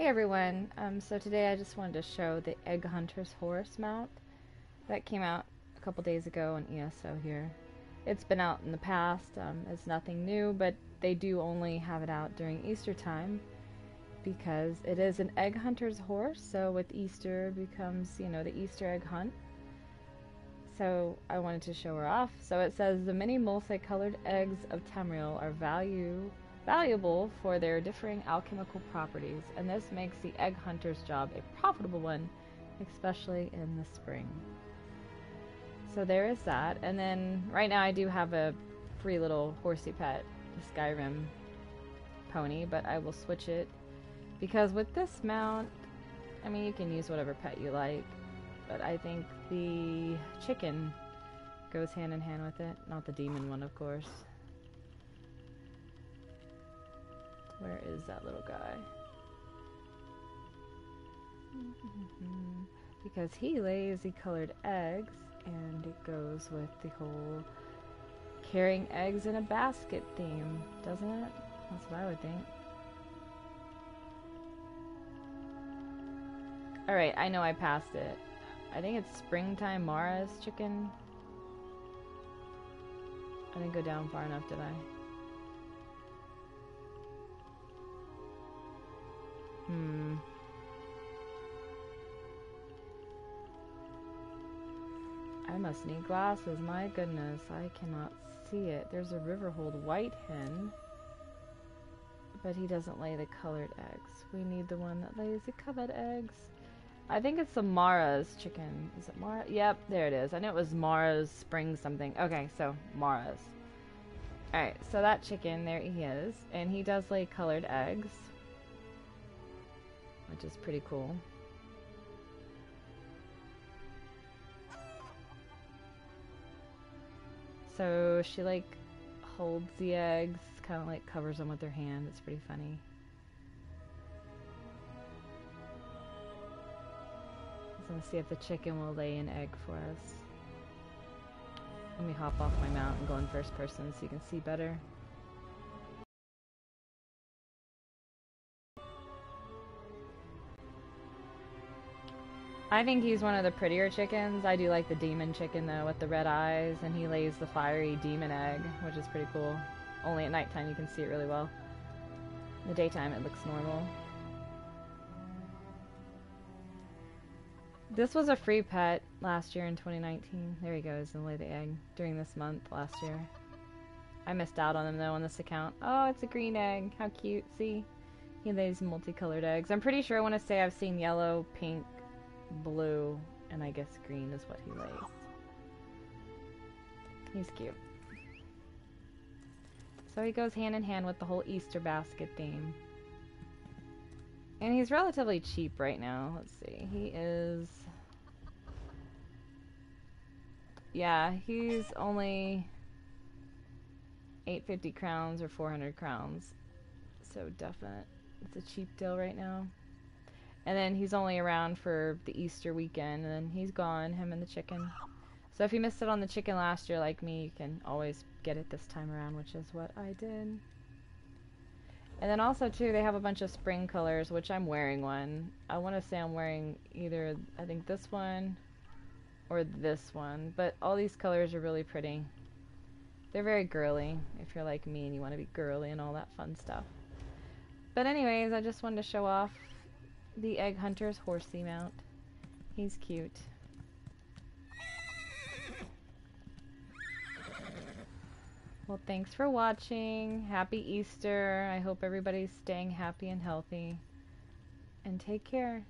Hey everyone, um, so today I just wanted to show the Egg Hunter's Horse mount that came out a couple days ago on ESO here. It's been out in the past, um, it's nothing new, but they do only have it out during Easter time because it is an egg hunter's horse, so with Easter becomes, you know, the Easter egg hunt. So I wanted to show her off. So it says the many multicolored eggs of Tamriel are value valuable for their differing alchemical properties, and this makes the egg hunter's job a profitable one, especially in the spring. So there is that, and then right now I do have a free little horsey pet, the Skyrim pony, but I will switch it because with this mount, I mean you can use whatever pet you like, but I think the chicken goes hand in hand with it, not the demon one of course. Where is that little guy? because he lays the colored eggs and it goes with the whole carrying eggs in a basket theme, doesn't it? That's what I would think. Alright, I know I passed it. I think it's springtime Mara's chicken. I didn't go down far enough, did I? Hmm. I must need glasses. My goodness, I cannot see it. There's a Riverhold white hen, but he doesn't lay the colored eggs. We need the one that lays the colored eggs. I think it's the Mara's chicken. Is it Mara? Yep, there it is. I knew it was Mara's spring something. Okay, so Mara's. Alright, so that chicken, there he is. And he does lay colored eggs which is pretty cool. So she like holds the eggs, kind of like covers them with her hand. It's pretty funny. I'm gonna see if the chicken will lay an egg for us. Let me hop off my mount and go in first person so you can see better. I think he's one of the prettier chickens. I do like the demon chicken though with the red eyes and he lays the fiery demon egg, which is pretty cool. Only at nighttime you can see it really well. In the daytime it looks normal. This was a free pet last year in 2019. There he goes and lay the egg during this month last year. I missed out on him though on this account. Oh, it's a green egg. How cute. See? He lays multicolored eggs. I'm pretty sure I want to say I've seen yellow, pink, blue, and I guess green is what he lays. He's cute. So he goes hand in hand with the whole Easter basket theme. And he's relatively cheap right now. Let's see. He is... Yeah, he's only 850 crowns or 400 crowns. So definite. It's a cheap deal right now. And then he's only around for the Easter weekend, and then he's gone, him and the chicken. So if you missed it on the chicken last year like me, you can always get it this time around, which is what I did. And then also, too, they have a bunch of spring colors, which I'm wearing one. I want to say I'm wearing either, I think this one or this one. But all these colors are really pretty. They're very girly, if you're like me and you want to be girly and all that fun stuff. But anyways, I just wanted to show off the Egg Hunter's horsey mount. He's cute. Well, thanks for watching. Happy Easter. I hope everybody's staying happy and healthy. And take care.